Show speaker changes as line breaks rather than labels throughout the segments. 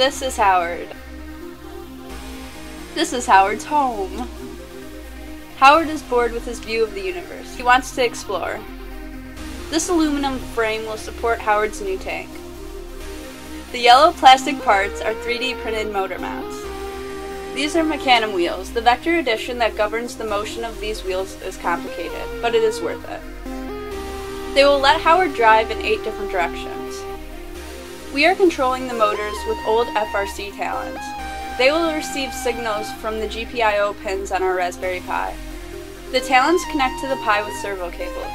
This is Howard. This is Howard's home. Howard is bored with his view of the universe. He wants to explore. This aluminum frame will support Howard's new tank. The yellow plastic parts are 3D printed motor mounts. These are Mecanum wheels. The vector addition that governs the motion of these wheels is complicated, but it is worth it. They will let Howard drive in eight different directions. We are controlling the motors with old FRC talons. They will receive signals from the GPIO pins on our Raspberry Pi. The talons connect to the Pi with servo cables.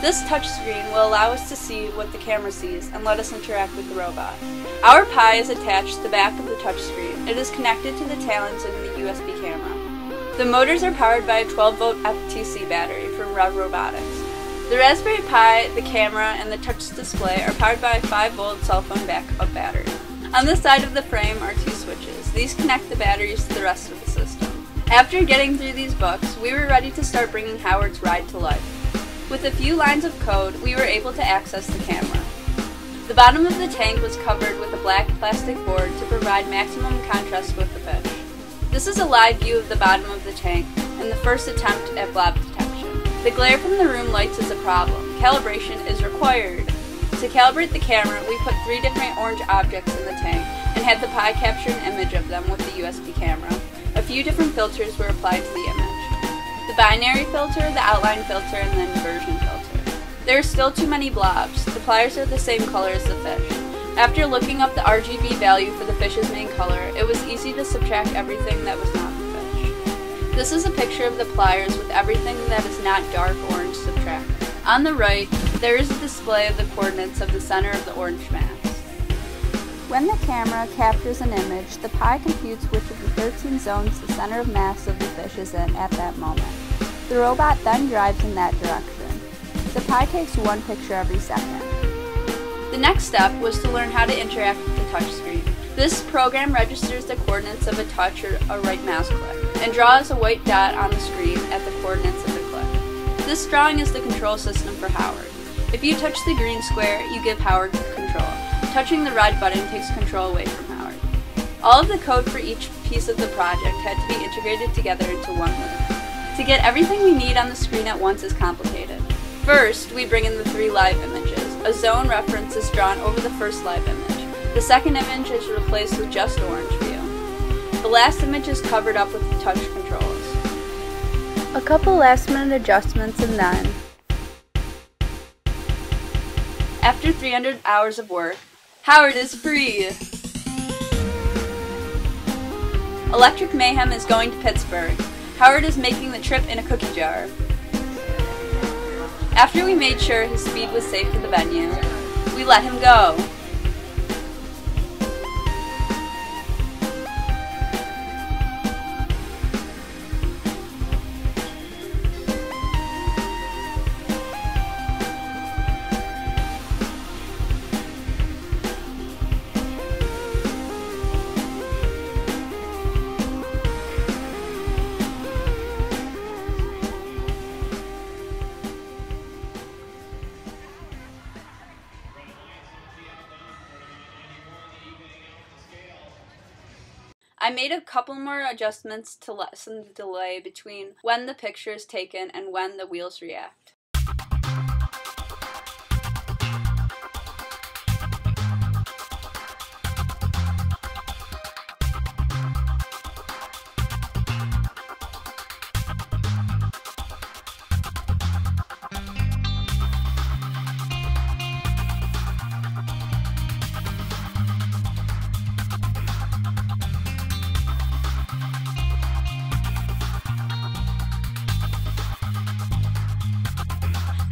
This touchscreen will allow us to see what the camera sees and let us interact with the robot. Our Pi is attached to the back of the touchscreen. It is connected to the talons and the USB camera. The motors are powered by a 12 volt FTC battery from Rev Robotics. The Raspberry Pi, the camera, and the touch display are powered by a 5 volt cell phone backup battery. On the side of the frame are two switches. These connect the batteries to the rest of the system. After getting through these books, we were ready to start bringing Howard's ride to life. With a few lines of code, we were able to access the camera. The bottom of the tank was covered with a black plastic board to provide maximum contrast with the fish. This is a live view of the bottom of the tank and the first attempt at blob detection. The glare from the room lights is a problem. Calibration is required. To calibrate the camera, we put three different orange objects in the tank and had the Pi capture an image of them with the USB camera. A few different filters were applied to the image the binary filter, the outline filter, and the inversion filter. There are still too many blobs. The pliers are the same color as the fish. After looking up the RGB value for the fish's main color, it was easy to subtract everything that was not. This is a picture of the pliers with everything that is not dark orange subtracted. On the right, there is a display of the coordinates of the center of the orange mass. When the camera captures an image, the Pi computes which of the 13 zones the center of mass of the fish is in at that moment. The robot then drives in that direction. The Pi takes one picture every second. The next step was to learn how to interact with the touchscreen. This program registers the coordinates of a touch or a right mouse click, and draws a white dot on the screen at the coordinates of the click. This drawing is the control system for Howard. If you touch the green square, you give Howard control. Touching the red button takes control away from Howard. All of the code for each piece of the project had to be integrated together into one loop. To get everything we need on the screen at once is complicated. First, we bring in the three live images. A zone reference is drawn over the first live image. The second image is replaced with just orange view. The last image is covered up with touch controls. A couple last minute adjustments and then, after 300 hours of work, Howard is free! Electric Mayhem is going to Pittsburgh. Howard is making the trip in a cookie jar. After we made sure his speed was safe for the venue, we let him go. I made a couple more adjustments to lessen the delay between when the picture is taken and when the wheels react.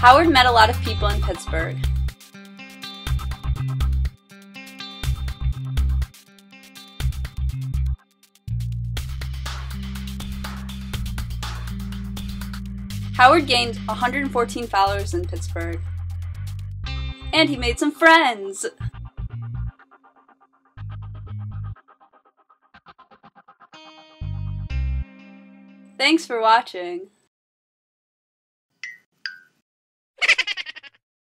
Howard met a lot of people in Pittsburgh. Howard gained 114 followers in Pittsburgh. And he made some friends! Thanks for watching.